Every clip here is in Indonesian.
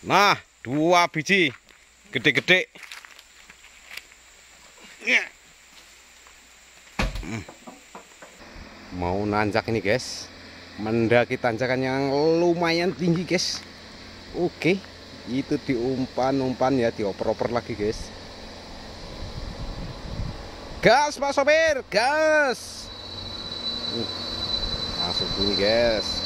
Nah, dua biji gede-gede. Hmm. Mau nanjak ini, guys. Mendaki tanjakan yang lumayan tinggi, guys. Oke, itu diumpan-umpan ya, dioper-oper lagi, guys. Gas, Pak Sopir, gas. Uh, masuk bunyi, guys.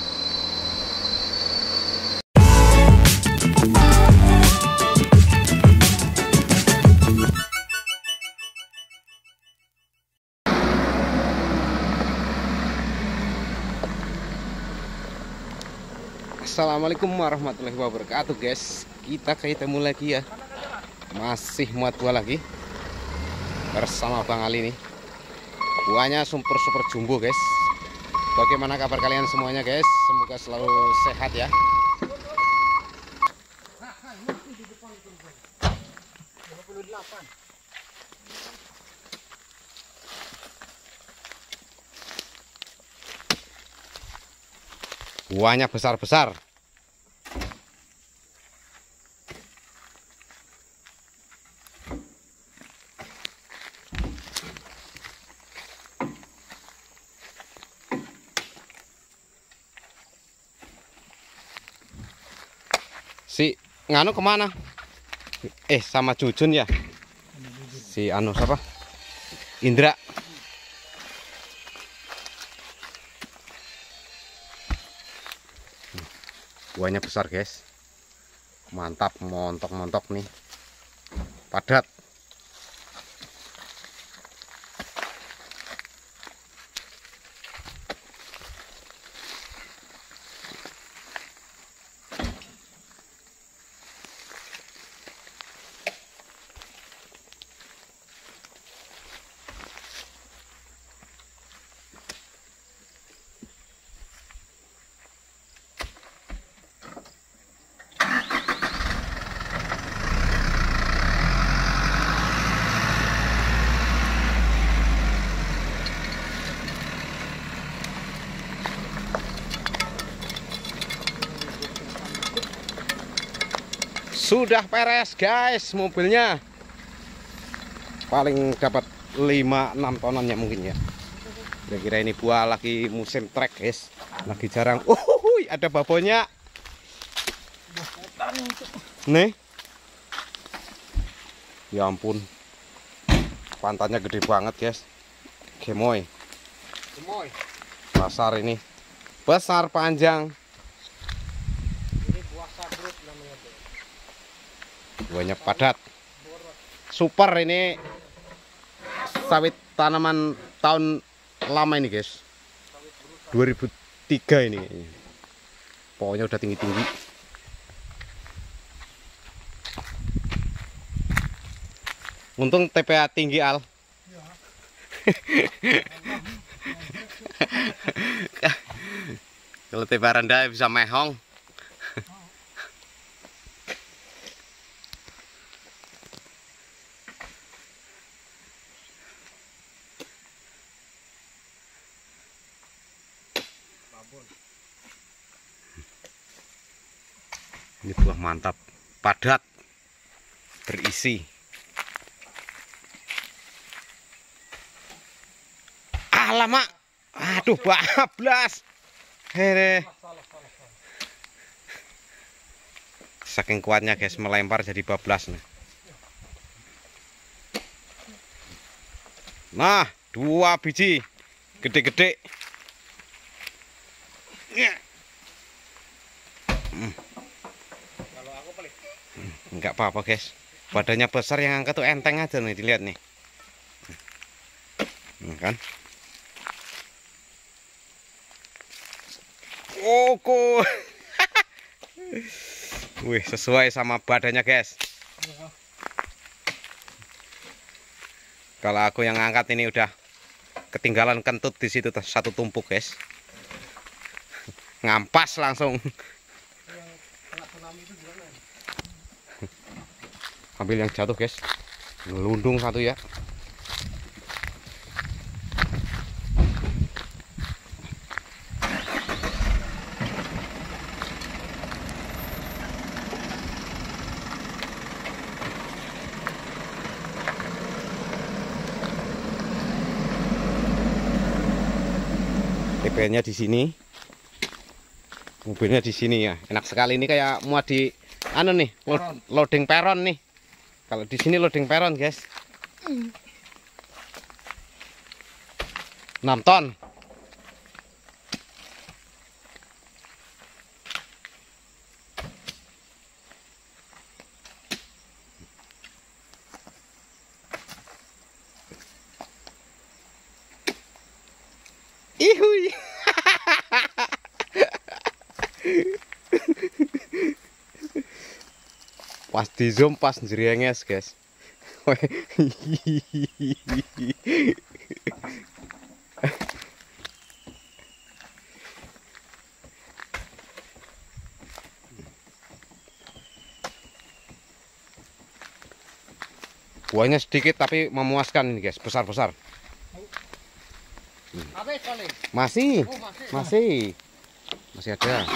Assalamualaikum warahmatullahi wabarakatuh guys. Kita ketemu lagi ya. Masih muat buah lagi Bersama Bang Ali nih Buahnya super super jumbo guys. Bagaimana kabar kalian semuanya guys? Semoga selalu sehat ya Buahnya besar-besar Si nganu ke mana? Eh sama Jujun ya? Si anu siapa? Indra. Buahnya besar guys. Mantap montok-montok nih. Padat. Sudah peres guys mobilnya. Paling dapat 5-6 tonan ya mungkin ya. Kira-kira ini buah lagi musim trek guys. Lagi jarang. Oh, ada babonya. Nih. Ya ampun. Pantatnya gede banget guys. Gemoy. Gemoy. Pasar ini. Besar panjang. Ini buah sabrut namanya tuh. Buahnya padat. Super ini sawit tanaman tahun lama ini guys. 2003 ini. Pokoknya udah tinggi-tinggi. Untung TPA tinggi al. Kalau TPA rendah bisa mehong Ini buah mantap, padat, berisi. Alamak, aduh bablas. Salah. Saking kuatnya guys melempar jadi bablas nih. Nah, dua biji gede-gede. Kalau aku paling Enggak apa-apa guys. Badannya besar yang angkat tuh enteng aja nih dilihat nih. Nah, kan? Oko. Wih, sesuai sama badannya guys. Kalau aku yang angkat ini udah ketinggalan kentut di situ satu tumpuk guys. Ngampas langsung. ambil yang jatuh guys Lundung satu ya TPN-nya di sini. Mobilnya di sini ya. Enak sekali ini kayak muat di anu nih, peron. loading peron nih. Kalau di sini loading peron, guys. 6 ton. Pas di zoom pas njeringes guys. Buahnya sedikit tapi memuaskan ini guys. Besar-besar. Oh, masih. masih. Masih ada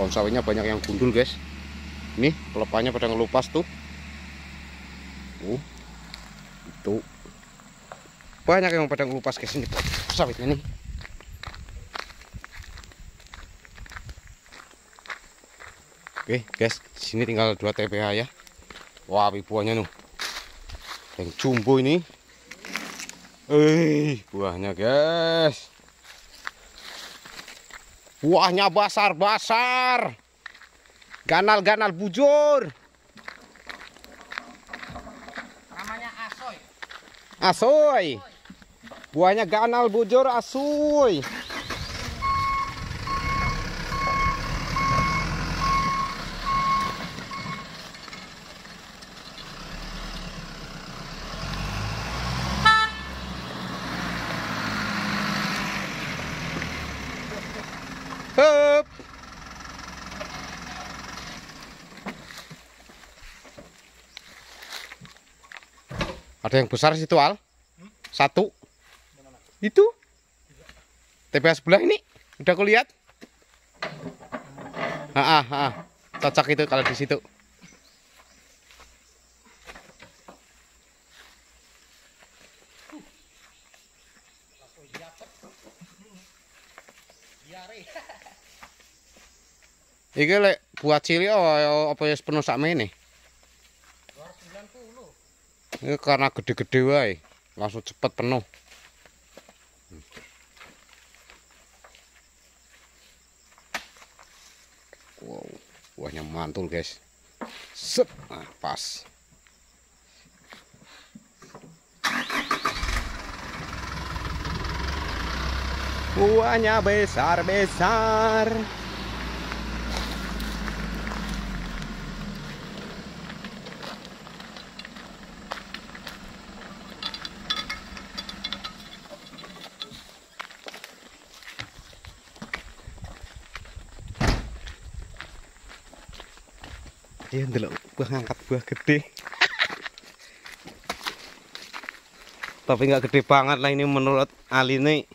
pohon sawitnya banyak yang gundul guys ini pelepahnya pada ngelupas tuh uh itu banyak yang pada ngelupas guys ini sawitnya nih Oke guys, sini tinggal dua TPH ya. Wah, buahnya nuh. Yang jumbo ini. Eh, buahnya guys. Buahnya basar-basar. Ganal-ganal bujur. Namanya asoy. Asoy. Buahnya ganal bujur asoy. Ada yang besar situ Al? Satu. Itu. TPH sebelah ini. Udah aku lihat. Ah, ah, ah. Cocok itu kalau di situ. Iki lek buat cilik apa ya penuh sak mene. 290. Ini karena gede-gede wae. Langsung cepet penuh. Wow, buahnya mantul, guys. Sep, nah, pas. Buahnya besar-besar. Iya, ndelok buah ngangkat buah gede. Tapi nggak gede banget lah ini menurut Ali ini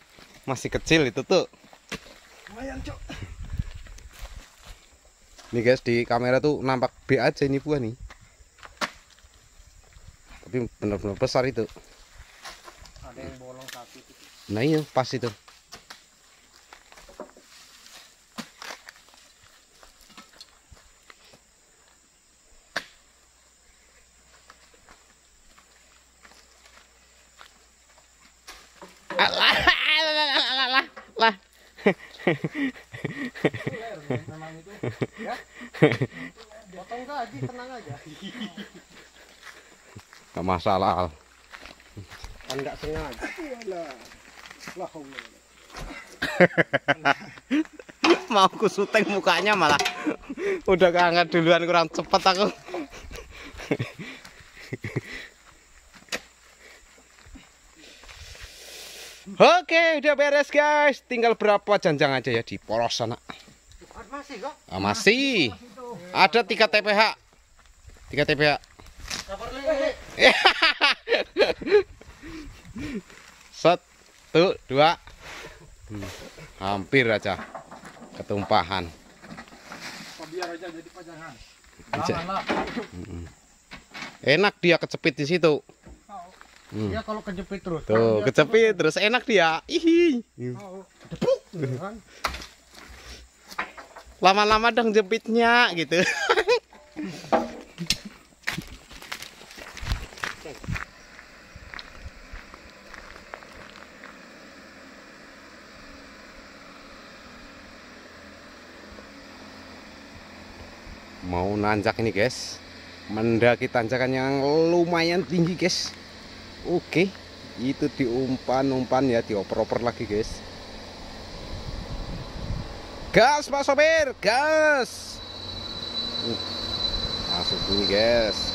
masih kecil itu tuh. Lumayan, Cok. Nih guys di kamera tuh nampak B aja ini buah nih. Tapi benar-benar besar itu. Ada yang bolong itu. Nah iya pas itu. Memang itu. Ya. Potong gaji, tenang aja. Gak masalah Al. Kan enggak sengaja. Lah, Mau ku syuting mukanya malah udah keangkat duluan kurang cepet aku. Oke, udah beres guys. Tinggal berapa janjang aja ya di poros sana. Masih kok. Ah, masih. Ada tiga TPH. Tiga TPH. Kabar lele. Satu, dua. Hmm. hampir aja ketumpahan biar aja jadi pajangan Aja. janganlah enak dia kecepit di situ Hmm. dia kalau kejepit terus. Tuh dia kecepit terus. Enak dia. Ihi. Tahu. Depuk, gitu kan. lama-lama dong jepitnya gitu. Mau nanjak ini guys. Mendaki tanjakan yang lumayan tinggi guys oke itu diumpan-umpan ya dioper-oper lagi guys. Gas pak sopir gas. Uh, masuk ini guys